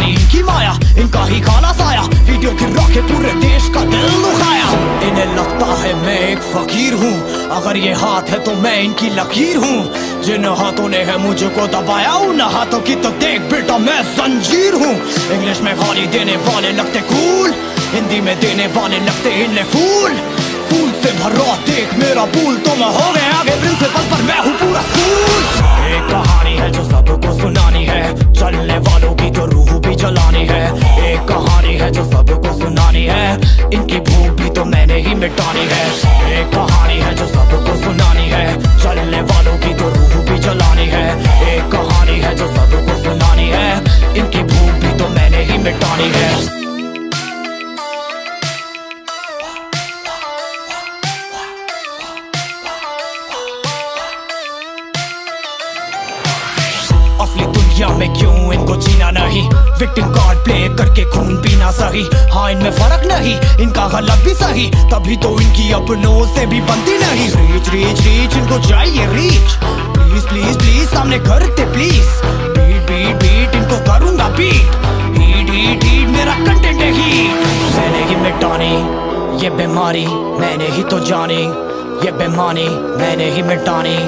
सारी इनकी माया इनका ही खाना साया वीडियो के पूरे देश का दिल दुखाया इन्हें लगता है मैं एक फकीर हूँ अगर ये हाथ है तो मैं इनकी लकीर हूँ जिन हाथों ने है मुझको दबाया उन हाथों की तो देख बेटा मैं जंजीर हूँ इंग्लिश में गाली देने वाले लगते कूल हिंदी में देने वाले लगते इन्हें फूल फूल से भरा देख मेरा फूल तो मैं हो गया आगे प्रिंसिपल मिटानी है। एक कहानी है जो सबको सुनानी है। चलने वालों की तो रूह भी जलानी है। एक कहानी है जो सबको सुनानी है। इनकी भूख भी तो मैंने ही मिटानी है। असली दुनिया में क्यों इनको जीना नहीं? विक्टिम कार्ड प्ले करके खून पीना सही। हाँ इनमें फ़र्क नहीं, इनका गलत भी सही। तभी तो इनकी अपनों से भी बनती नहीं। रीच रीच रीच इनको चाहिए रीच प्लीज़ प्लीज़ प्लीज़ सामने करते प्लीज़ बीट बीट बीट इनको करूँगा बीट हीट हीट हीट मेरा कंटेंट है हीट मैंने ही मिटानी, ये बीमारी, मैंने ही तो जानी। ये बेमानी, मैंने ही मिटानी।